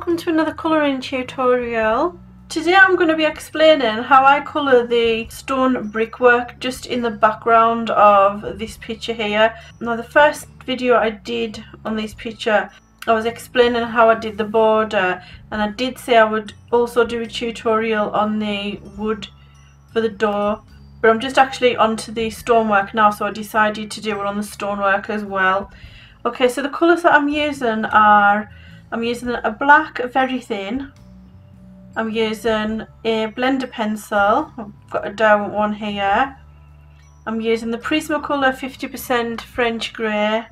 welcome to another colouring tutorial. Today I'm going to be explaining how I colour the stone brickwork just in the background of this picture here. Now the first video I did on this picture I was explaining how I did the border and I did say I would also do a tutorial on the wood for the door but I'm just actually onto the stonework now so I decided to do it on the stonework as well. Okay so the colours that I'm using are I'm using a black Verithin. I'm using a blender pencil. I've got a Derwent one here. I'm using the Prismacolor 50% French grey,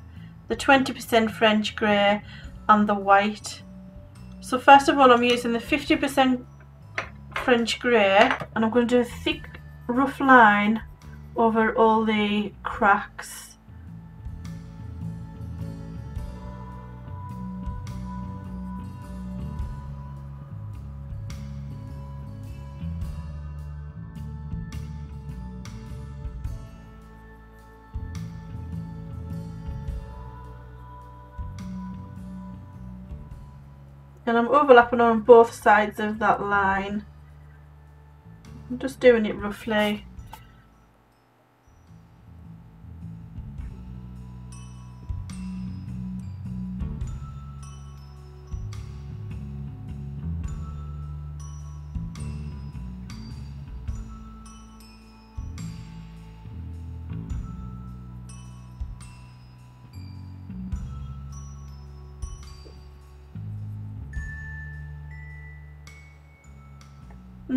the 20% French grey and the white. So first of all I'm using the 50% French grey and I'm going to do a thick rough line over all the cracks and I'm overlapping on both sides of that line. I'm just doing it roughly.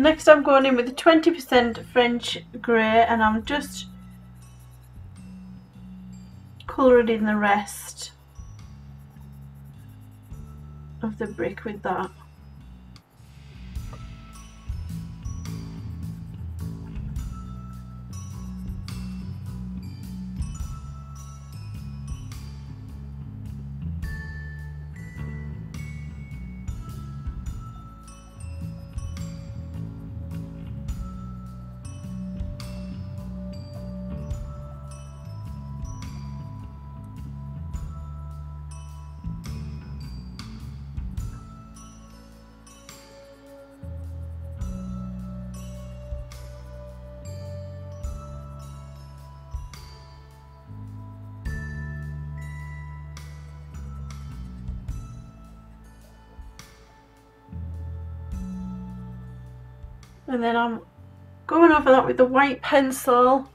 Next I'm going in with the 20% French grey and I'm just colouring in the rest of the brick with that. And then I'm going over that with the white pencil.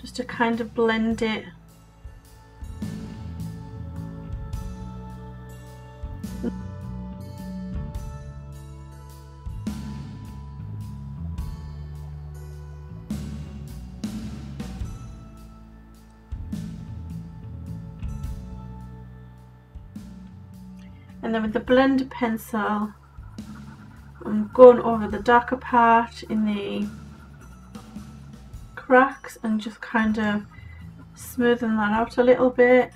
Just to kind of blend it and then with the blender pencil I'm going over the darker part in the cracks and just kind of smoothing that out a little bit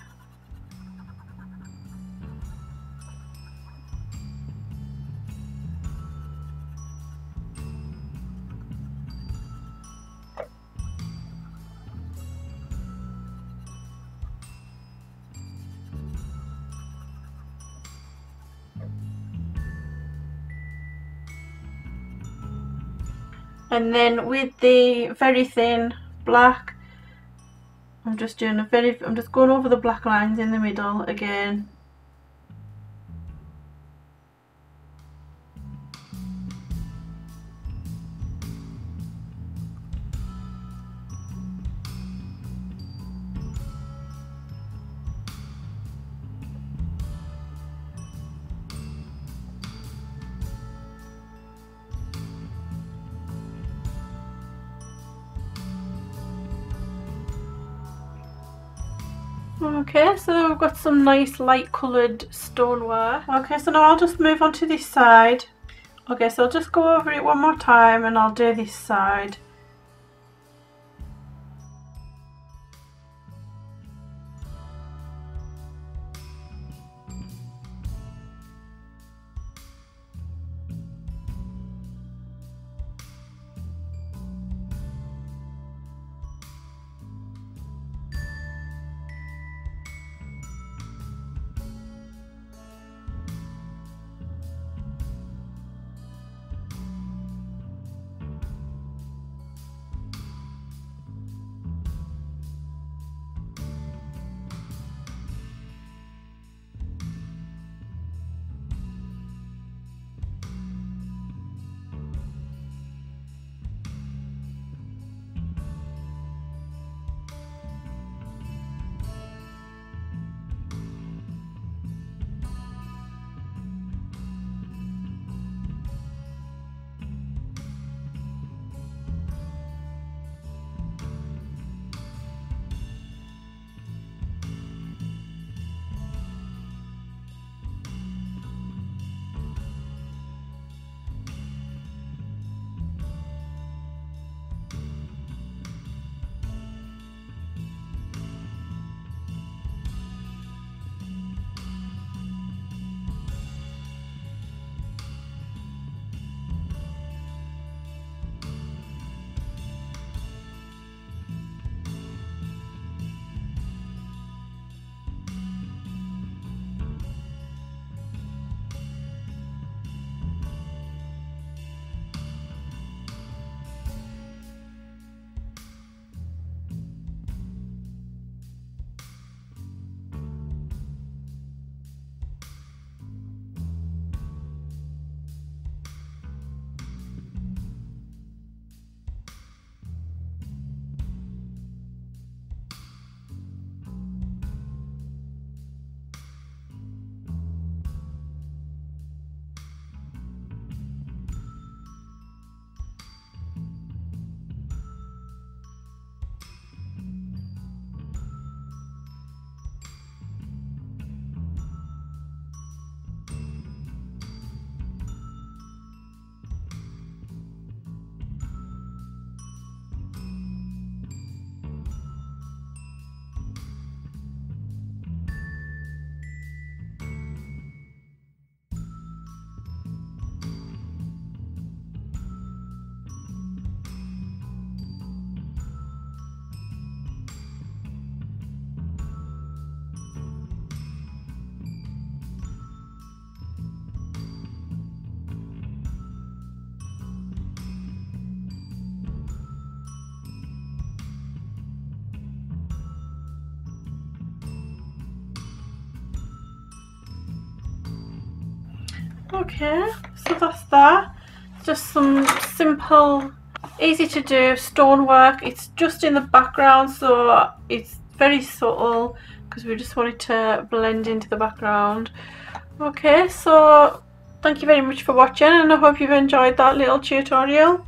and then with the Verithin black I'm just doing a very I'm just going over the black lines in the middle again Okay, so we've got some nice light coloured stoneware. Okay, so now I'll just move on to this side. Okay, so I'll just go over it one more time and I'll do this side. Okay, so that's that. Just some simple, easy to do stonework. It's just in the background, so it's very subtle because we just wanted to blend into the background. Okay, so thank you very much for watching and I hope you've enjoyed that little tutorial.